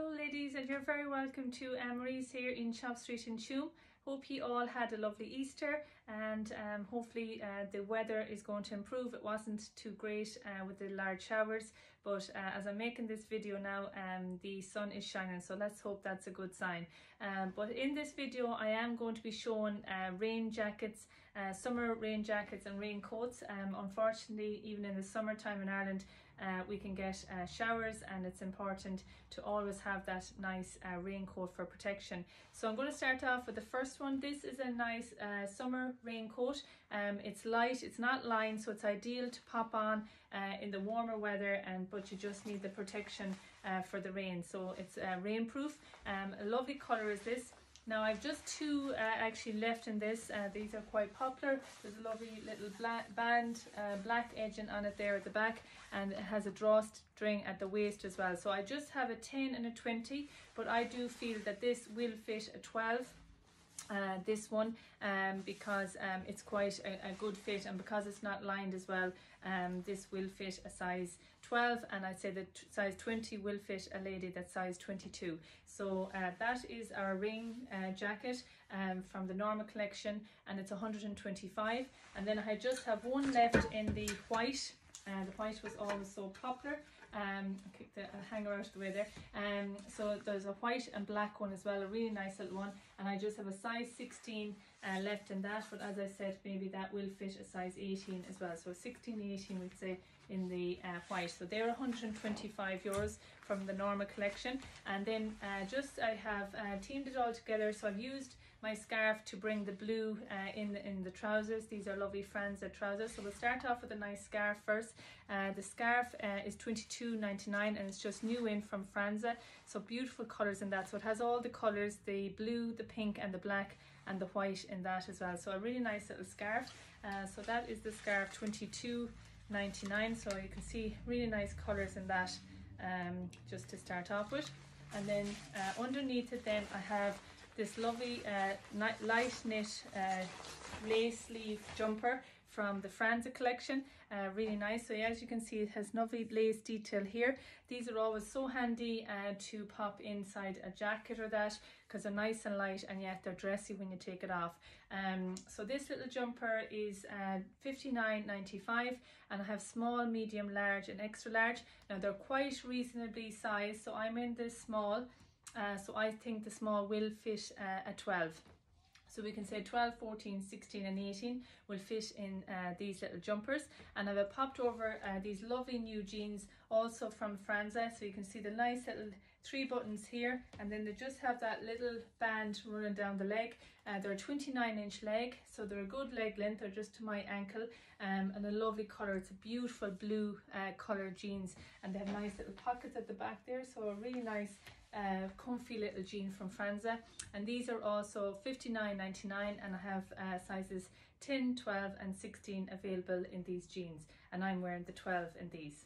Hello ladies and you're very welcome to Anne-Marie's here in Shop Street in Tuam. Hope you all had a lovely Easter and um, hopefully uh, the weather is going to improve. It wasn't too great uh, with the large showers but uh, as I'm making this video now um, the sun is shining so let's hope that's a good sign. Um, but in this video I am going to be showing uh, rain jackets, uh, summer rain jackets and raincoats. Um, unfortunately even in the summertime in Ireland uh, we can get uh, showers and it's important to always have that nice uh, raincoat for protection. So I'm going to start off with the first one. This is a nice uh, summer raincoat. Um, it's light, it's not lined, so it's ideal to pop on uh, in the warmer weather and but you just need the protection uh, for the rain. So it's rainproof. Um, a lovely colour is this. Now I've just two uh, actually left in this. Uh, these are quite popular. There's a lovely little black band, uh, black edging on it there at the back and it has a drawstring at the waist as well. So I just have a 10 and a 20 but I do feel that this will fit a 12 uh, this one um, because um, it's quite a, a, good fit and because it's not lined as well um, this will fit a size 12 and I'd say that size 20 will fit a lady that's size 22 so uh, that is our ring uh, jacket um, from the Norma collection and it's 125 and then I just have one left in the white uh, the white was always so popular um, I'll kick the hanger out of the way there. Um, so there's a white and black one as well, a really nice little one. And I just have a size 16 uh, left in that. But as I said, maybe that will fit a size 18 as well. So 16, 18 we'd say in the uh, white. So they're 125 euros from the Norma collection. And then uh, just I have uh, teamed it all together. So I've used my scarf to bring the blue uh, in, the, in the trousers. These are lovely Fransa trousers. So we'll start off with a nice scarf first. Uh, the scarf uh, is 22.99 and it's just new in from Fransa. So beautiful colours in that. So it has all the colours, the blue, the pink and the black and the white in that as well. So a really nice little scarf. Uh, so that is the scarf 22.99. So you can see really nice colours in that um, just to start off with. And then uh, underneath it then I have this lovely uh, light knit uh, lace sleeve jumper from the Fransa collection. Uh, really nice. So as you can see, it has lovely lace detail here. These are always so handy uh, to pop inside a jacket or that because they're nice and light and yet they're dressy when you take it off. Um, so this little jumper is uh, 59.95 and I have small, medium, large and extra large. Now they're quite reasonably sized. So I'm in the small. Uh, so I think the small will fit uh, a 12. So we can say 12, 14, 16 and 18 will fit in uh, these little jumpers. And I've popped over uh, these lovely new jeans also from Fransa. So you can see the nice little three buttons here. And then they just have that little band running down the leg. Uh, they're a 29 inch leg. So they're a good leg length. They're just to my ankle. Um, and a lovely colour. It's a beautiful blue uh, colour jeans. And they have nice little pockets at the back there. So a really nice uh, comfy little jean from Fransa and these are also 59.99 and I have uh, sizes 10, 12 and 16 available in these jeans and I'm wearing the 12 in these.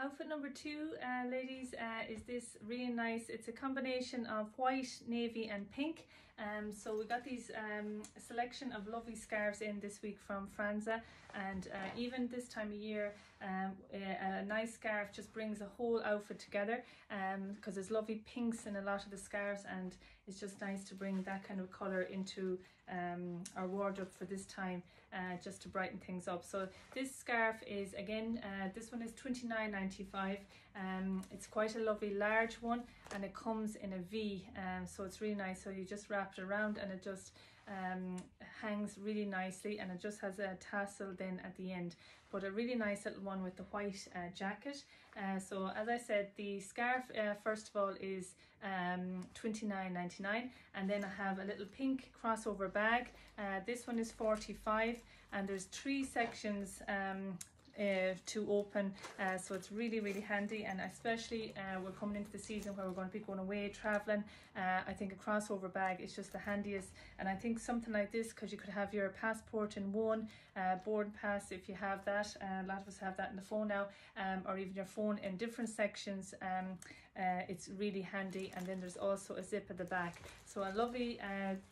Outfit number two, uh, ladies, uh, is this really nice. It's a combination of white, navy and pink. Um, so we got these um, selection of lovely scarves in this week from Fransa. And uh, even this time of year um, a, a, nice scarf just brings a whole outfit together because um, there's lovely pinks in a lot of the scarves. And it's just nice to bring that kind of colour into um, our wardrobe for this time uh, just to brighten things up. So this scarf is again, uh, this one is 29.95. Um, it's quite a lovely large one and it comes in a V um, so it's really nice. So you just wrap it around and it just um, hangs really nicely and it just has a tassel then at the end. But a really nice little one with the white uh, jacket. Uh, so as I said the scarf uh, first of all is um, 29.99 and then I have a little pink crossover bag. Uh, this one is 45 and there's three sections um, uh, to open uh, so it's really really handy. And especially uh, we're coming into the season where we're going to be going away traveling uh, I think a crossover bag is just the handiest. And I think something like this because you could have your passport in one uh, board pass if you have that. Uh, a lot of us have that in the phone now um, or even your phone in different sections. Um, it's really handy. And then there's also a zip at the back. So a lovely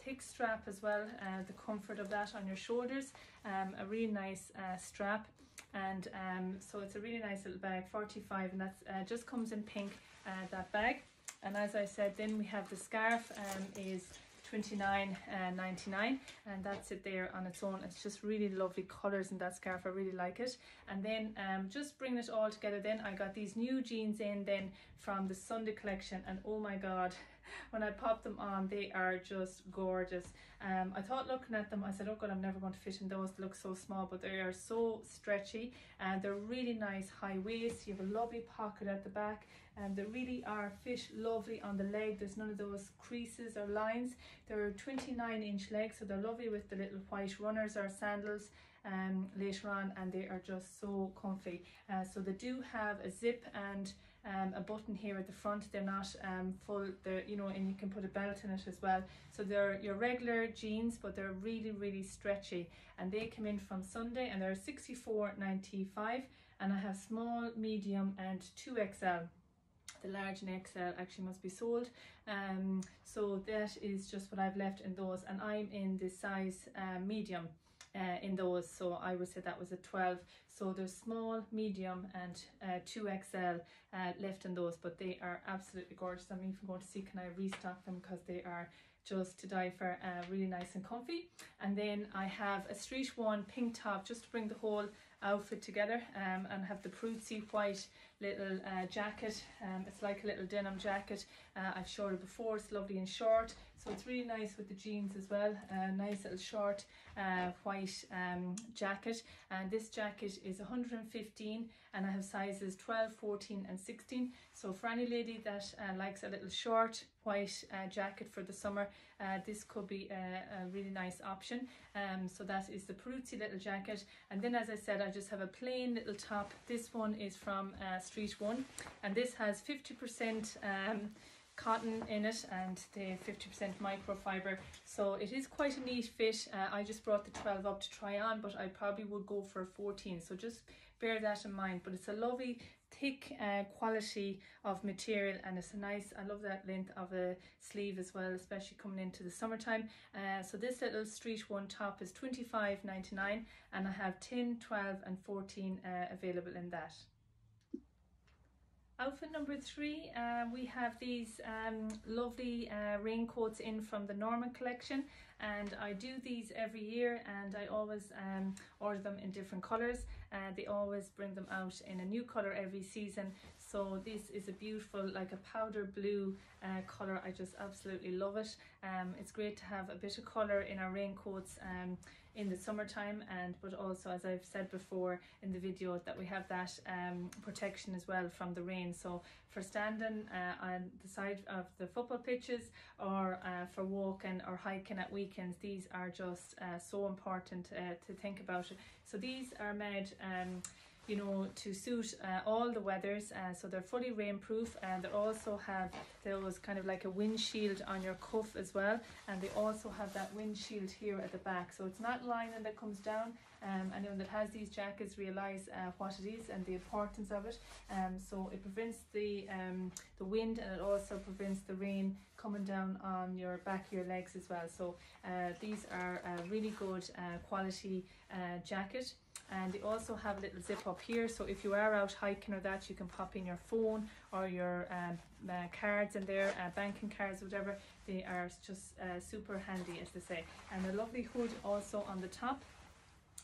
thick strap as well the comfort of that on your shoulders. Um, a really nice strap and um, so it's a really nice little bag 45 and that's uh, just comes in pink uh, that bag. And as I said then we have the scarf um, is 29 uh, 99 and that's it there on its own. It's just really lovely colors in that scarf. I really like it. And then um, just bringing it all together then I got these new jeans in then from the Sunday collection and oh my god when I pop them on they are just gorgeous. Um, I thought looking at them I said oh god I'm never going to fit in those. They look so small but they are so stretchy and they're really nice high waist. You have a lovely pocket at the back and they really are fit lovely on the leg. There's none of those creases or lines. They're 29 inch legs so they're lovely with the little white runners or sandals um, later on and they are just so comfy. Uh, so they do have a zip and um, a button here at the front. They're not um, full they're you know and you can put a belt in it as well. So they're your regular jeans but they're really really stretchy. And they come in from Sunday and they're 64.95 and I have small medium and 2XL the large XL actually must be sold. Um, so that is just what I've left in those and I'm in the size uh, medium uh, in those. So I would say that was a 12 so there's small medium and uh, 2XL uh, left in those but they are absolutely gorgeous. I'm even going to see can I restock them? Because they are just to die for uh, really nice and comfy. And then I have a street one pink top just to bring the whole outfit together um, and have the Peruzzi white little uh, jacket. Um, it's like a little denim jacket. Uh, I've showed it before. It's lovely and short. So it's really nice with the jeans as well. A nice little short uh, white um, jacket. And this jacket is 115 and I have sizes 12 14 and 16 so for any lady that uh, likes a little short white uh, jacket for the summer uh, this could be a, a really nice option. Um, so that is the Peruzzi little jacket. And then as I said I just have a plain little top. This one is from uh, Street One. And this has 50% um, cotton in it and the 50% microfiber. So it is quite a neat fit. Uh, I just brought the 12 up to try on but I probably would go for a 14 so just bear that in mind. But it's a lovely thick uh, quality of material and it's a nice I love that length of a sleeve as well especially coming into the summertime uh, so this little street one top is 25.99 and I have 10 12 and 14 uh, available in that Outfit number three, uh, we have these um, lovely uh, raincoats in from the Norman collection and I do these every year and I always um, order them in different colours. Uh, they always bring them out in a new colour every season so this is a beautiful like a powder blue uh, colour. I just absolutely love it. Um, it's great to have a bit of colour in our raincoats um, in the summertime and but also as I've said before in the video that we have that um, protection as well from the rain. So for standing uh, on the side of the football pitches or uh, for walking or hiking at weekends these are just uh, so important uh, to think about. So these are made um, you know, to suit uh, all the weathers. Uh, so they're fully rainproof and they also have those kind of like a windshield on your cuff as well. And they also have that windshield here at the back. So it's not lining that comes down. Um, anyone that has these jackets realize uh, what it is and the importance of it. Um, so it prevents the um, the wind and it also prevents the rain coming down on your back of your legs as well. So uh, these are a really good uh, quality uh, jacket and they also have a little zip up here so if you are out hiking or that you can pop in your phone or your um, uh, cards in there uh, banking cards whatever. They are just uh, super handy as they say. And a lovely hood also on the top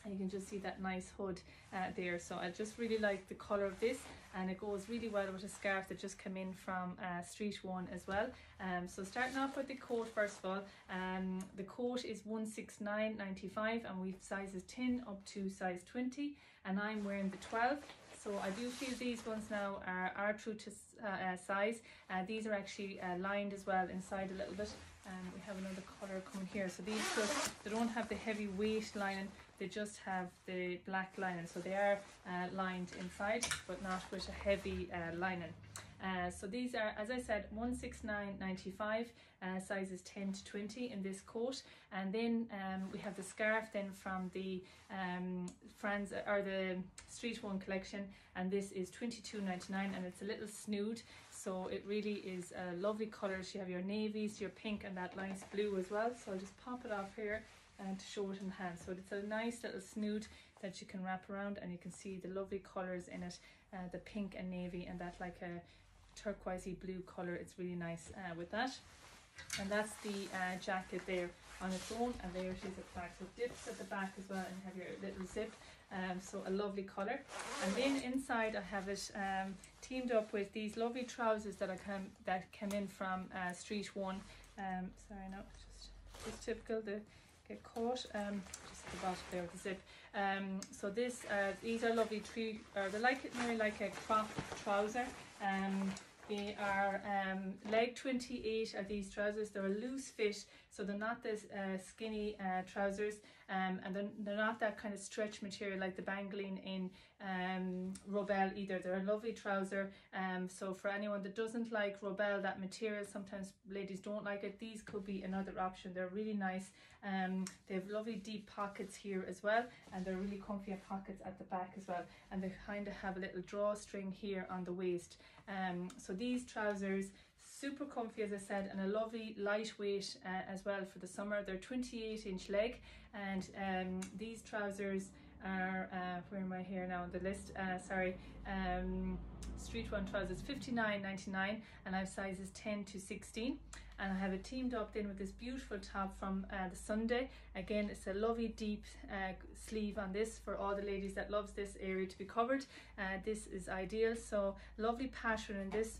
and you can just see that nice hood uh, there. So I just really like the color of this and it goes really well with a scarf that just came in from uh, Street One as well. Um, so starting off with the coat first of all um, the coat is 169.95 and we've sizes 10 up to size 20 and I'm wearing the 12 so I do feel these ones now are, are true to uh, uh, size. Uh, these are actually uh, lined as well inside a little bit. And we have another color coming here. So these just they don't have the heavy weight lining they just have the black lining. So they are uh, lined inside but not with a heavy uh, lining. Uh, so these are as I said 169.95 uh, sizes 10 to 20 in this coat. And then um, we have the scarf then from the um, Franz or the Street One collection. And this is 22.99 and it's a little snood. So it really is a lovely colours you have your navies your pink and that nice blue as well. So I'll just pop it off here and to show hand. So it's a nice little snood. that you can wrap around and you can see the lovely colours in it uh, the pink and navy and that like a turquoisey blue colour it's really nice uh, with that and that's the uh, jacket there on its own and there it is at the back so dips at the back as well and have your little zip um, so a lovely colour and then inside I have it um, teamed up with these lovely trousers that I come that came in from uh, Street One um, sorry no just just typical the get caught um, just the bottom there with the zip um, so this uh, these are lovely three or they're like nearly like a crop trouser um, they are um, leg 28 are these trousers. They're a loose fit, so they're not this uh, skinny uh, trousers um, and they're, they're not that kind of stretch material like the bengaline in um, Robell either. They're a lovely trouser. Um, so for anyone that doesn't like Robell, that material, sometimes ladies don't like it. These could be another option. They're really nice. Um, they have lovely deep pockets here as well. And they're really comfy pockets at the back as well. And they kind of have a little drawstring here on the waist. Um, so these trousers super comfy as I said and a lovely lightweight uh, as well for the summer they're 28 inch leg and um, these trousers are uh, where am I here now on the list? Uh, sorry um, street one trousers 59.99 and I have sizes 10 to 16 and I have it teamed up then with this beautiful top from uh, the Sunday. Again it's a lovely deep uh, sleeve on this for all the ladies that loves this area to be covered. Uh, this is ideal. So lovely pattern in this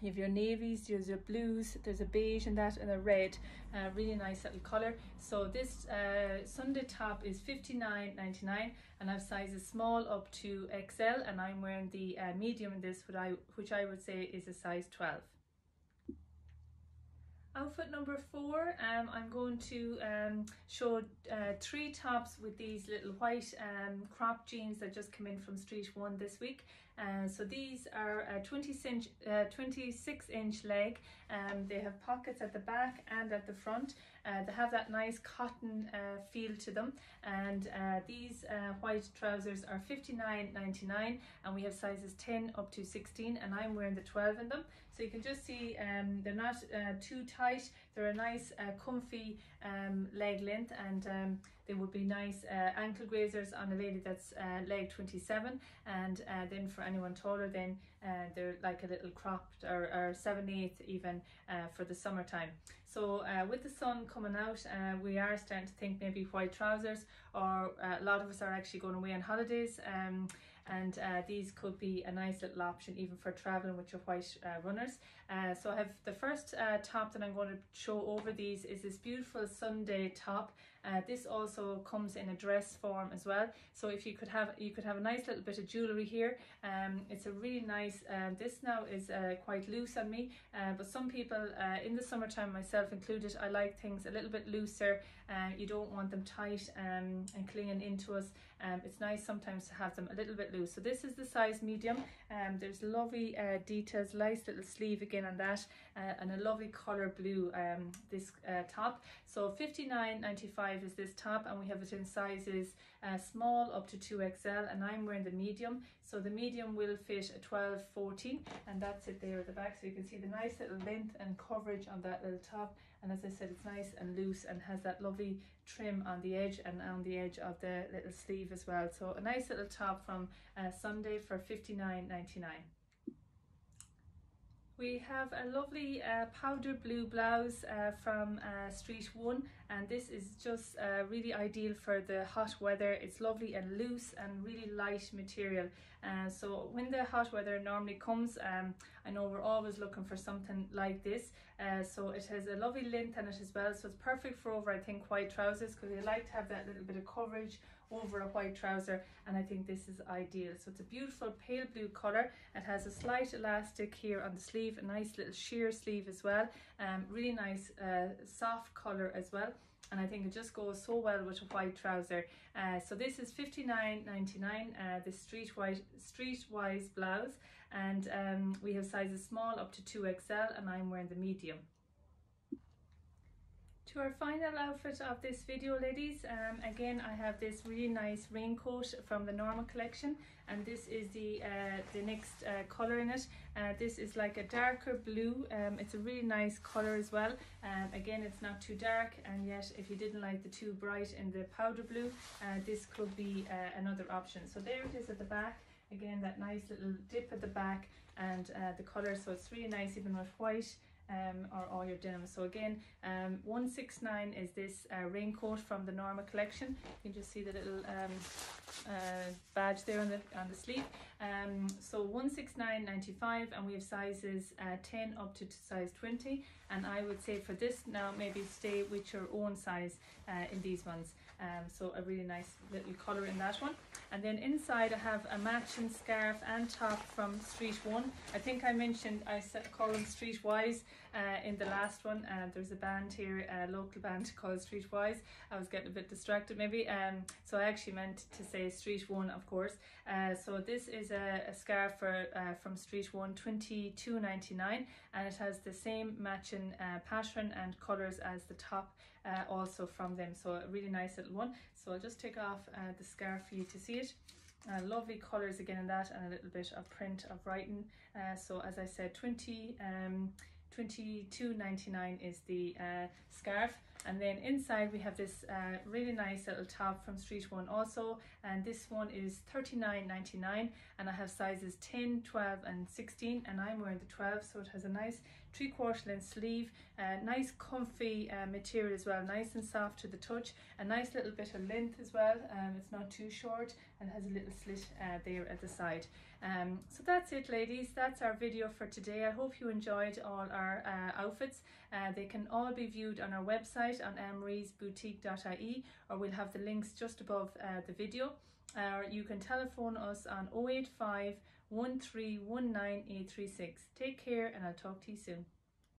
you have your navies, there's your blues, there's a beige in that and a red, uh, really nice little colour. So this uh, Sunday top is 59.99 and I have sizes small up to XL and I'm wearing the uh, medium in this which I, which I would say is a size 12. Outfit number four, um, I'm going to um, show uh, three tops with these little white um, crop jeans that just came in from Street 1 this week. Uh, so these are a 20 inch, uh, 26 inch leg. Um, they have pockets at the back and at the front. Uh, they have that nice cotton uh, feel to them. And uh, these white trousers are 59.99 and we have sizes 10 up to 16 and I'm wearing the 12 in them. So you can just see um, they're not too tight. They're a nice comfy um, leg length and um, they would be nice uh, ankle grazers on a lady that's uh, leg 27 and uh, then for anyone taller then uh, they're like a little cropped or, or 7 8 even uh, for the summertime. So uh, with the sun coming out we are starting to think maybe white trousers or a lot of us are actually going away on holidays um, and uh, these could be a nice little option even for traveling with your white uh, runners. Uh, so I have the first top that I'm going to show over these is this beautiful Sunday top uh, this also comes in a dress form as well. So if you could have you could have a nice little bit of jewellery here. Um, it's a really nice, um, this now is uh, quite loose on me, uh, but some people uh, in the summertime, myself included, I like things a little bit looser. Uh, you don't want them tight um, and clinging into us. Um, it's nice sometimes to have them a little bit loose. So this is the size medium. Um, there's lovely uh, details, nice little sleeve again on that, uh, and a lovely colour blue um, this uh, top. So 59.95 is this top, and we have it in sizes uh, small up to 2XL, and I'm wearing the medium. So the medium will fit a 12, 14, and that's it there at the back. So you can see the nice little length and coverage on that little top and as I said it's nice and loose and has that lovely trim on the edge and on the edge of the little sleeve as well so a nice little top from uh, Sunday for 59.99 we have a lovely uh, powder blue blouse uh, from uh, Street 1 and this is just uh, really ideal for the hot weather. It's lovely and loose and really light material. Uh, so when the hot weather normally comes, um, I know we're always looking for something like this. Uh, so it has a lovely length in it as well. So it's perfect for over, I think, white trousers because you like to have that little bit of coverage over a white trouser and I think this is ideal. So it's a beautiful pale blue colour. It has a slight elastic here on the sleeve, a nice little sheer sleeve as well. Um, really nice uh, soft colour as well and I think it just goes so well with a white trouser. Uh, so this is 59.99, uh, the street white streetwise blouse, and um, we have sizes small up to 2XL, and I'm wearing the medium. To our final outfit of this video ladies, um, again I have this really nice raincoat from the Norma collection and this is the uh, the next uh, colour in it. Uh, this is like a darker blue, um, it's a really nice colour as well. Um, again it's not too dark and yet if you didn't like the too bright in the powder blue, uh, this could be uh, another option. So there it is at the back, again that nice little dip at the back and uh, the colour so it's really nice even with white um, or all your denim. So again, um, 169 is this uh, raincoat from the Norma collection. You can just see the little um, uh, badge there on the on the sleeve. Um, so 169.95 and we have sizes uh, 10 up to size 20 and I would say for this now maybe stay with your own size uh, in these ones. Um, so a really nice little colour in that one. And then inside I have a matching scarf and top from Street One. I think I mentioned I call them Street Wise uh, in the last one. Uh, there's a band here, a local band called Street Wise. I was getting a bit distracted maybe. Um, so I actually meant to say Street One, of course. Uh, so this is a, a scarf for, uh, from Street One, 22.99, and it has the same matching uh, pattern and colours as the top uh, also from them. So a really nice little one. So I'll just take off uh, the scarf for you to see it. Uh, lovely colours again in that and a little bit of print of writing. Uh, so as I said, 20, um, 22.99 is the uh, scarf. And then inside we have this uh, really nice little top from Street One also. And this one is 39.99 and I have sizes 10, 12 and 16 and I'm wearing the 12 so it has a nice three quarter length sleeve, uh, nice comfy uh, material as well, nice and soft to the touch, a nice little bit of length as well, um, it's not too short and has a little slit uh, there at the side. Um, so that's it ladies, that's our video for today. I hope you enjoyed all our uh, outfits. Uh, they can all be viewed on our website on amariesboutique.ie or we'll have the links just above uh, the video. Or you can telephone us on 085 1319836. Take care and I'll talk to you soon.